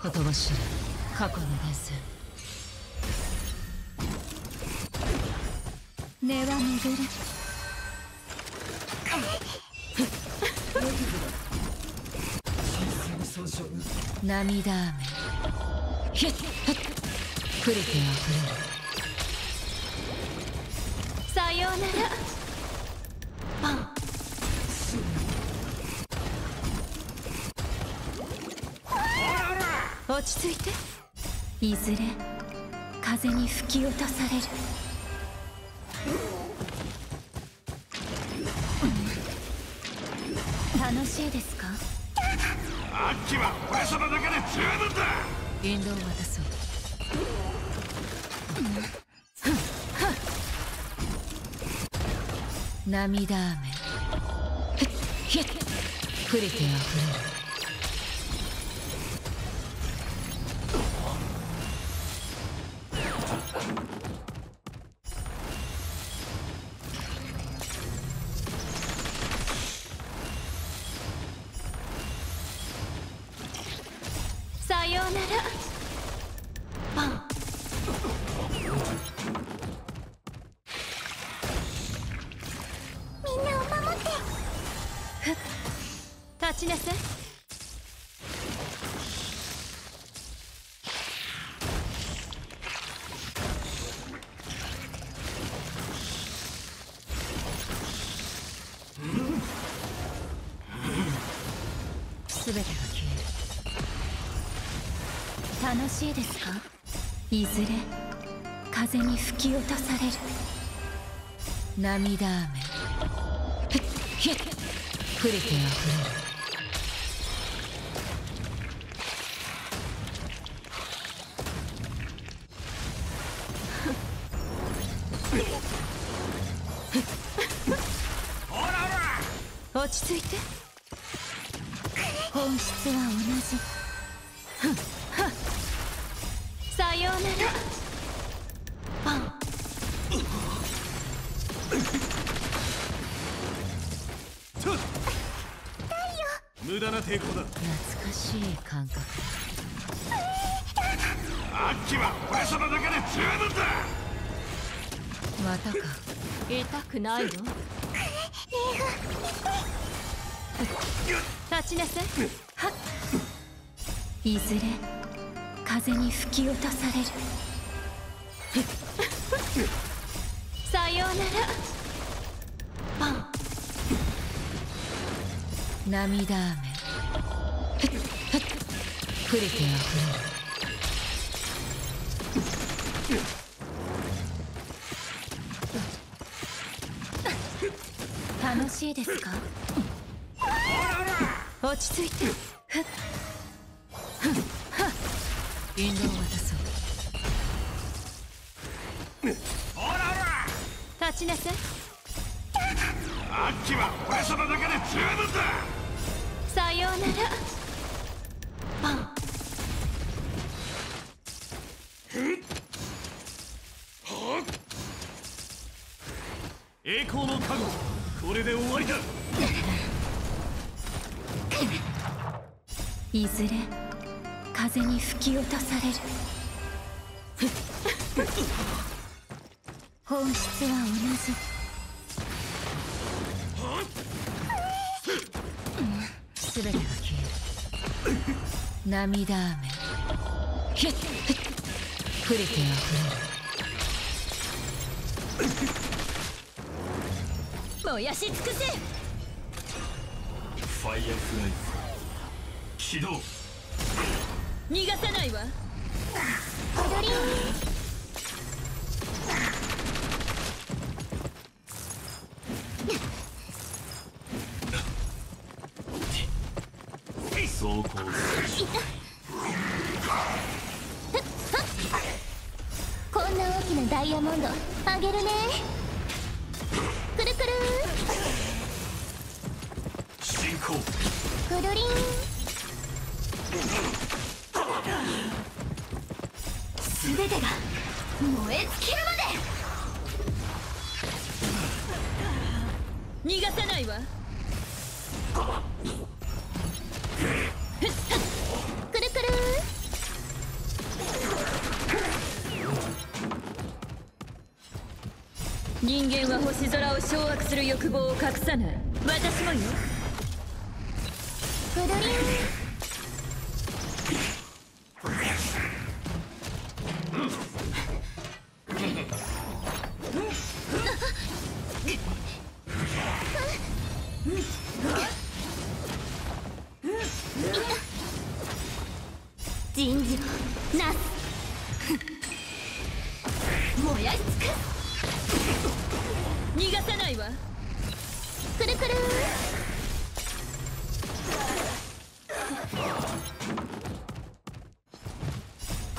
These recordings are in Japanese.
ほとばしる過去の伝説根は巡る。涙雨。ひっ。ふっ。触れてあふれるさようなら落ち着いて。いずれ風に吹き落とされる。楽しいですか？アッキは俺様だけで十分だ。引導を渡そう。涙雨。触れてあふれるちなさい。全てが消える。楽しいですか？いずれ風に吹き落とされる。涙雨。ひっ。触れてあふれる。落ち着いて。本質は同じ。さようなら。パン無駄な抵抗だ懐かしい感覚。アッキは俺様だけで十分だ。またか。痛くないの？立ちなさい。はっ。いずれ風に吹き落とされる。さようなら。パン。涙雨。触れてあふれる。楽しいですか？落ち着いて。ふっ。引導を渡そう。立ちなさい。アッキは俺様だけで十分だ。さようなら。パン。栄光の加護これで終わりだいずれ風に吹き落とされる本質は同じ全てが消える涙雨ひっ触れてあふれる燃やし尽くせファイアフライ起動逃がさないわ。踊り走行するこんな大きなダイヤモンドあげるね。行ドリンるすべてが燃え尽きるまで。逃がさないわ。くるくる。人間は星空を掌握する欲望を隠さない。私もよ。く逃がさないわくるくるこ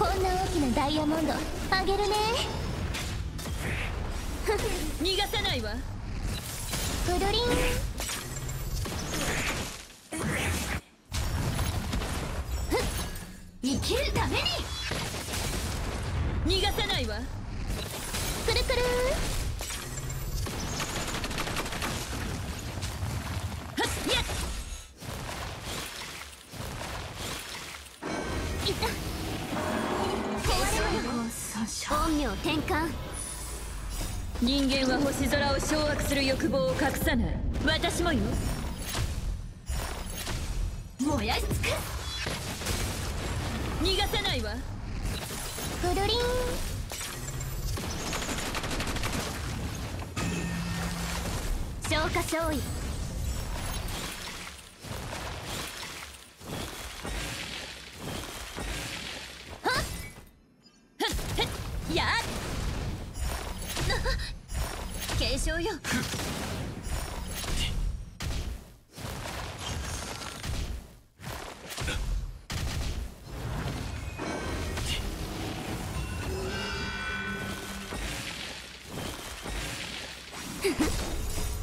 んな大きなダイヤモンドあげるね。逃がさないわ。くるりんふっ。生きるために。逃がさないわ。くるくる。転換？人間は星空を掌握する欲望を隠さない私もよ。燃やし尽く逃がさないわ。くるりん消化勝利よ。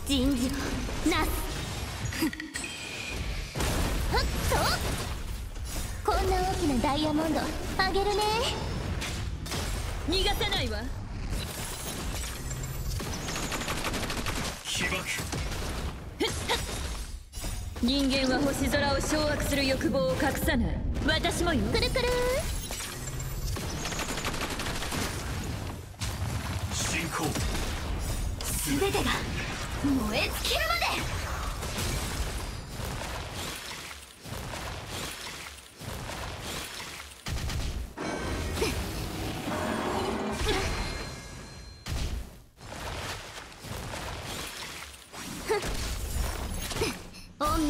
人事なすはっと。こんな大きなダイヤモンドあげるね。逃がさないわ人間は星空を掌握する欲望を隠さない私もよくるくる進行全てが燃え尽きるま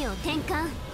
を転換。